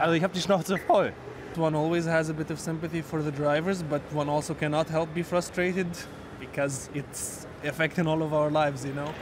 Also ich habe die Schnauze voll. One always has a bit of sympathy for the drivers, but one also cannot help be frustrated because it's affecting all of our lives, you know.